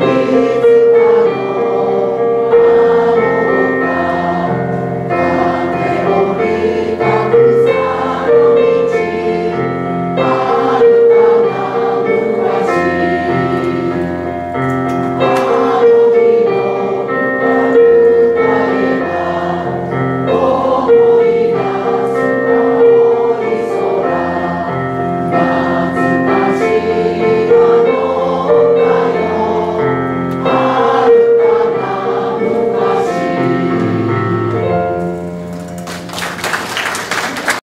Música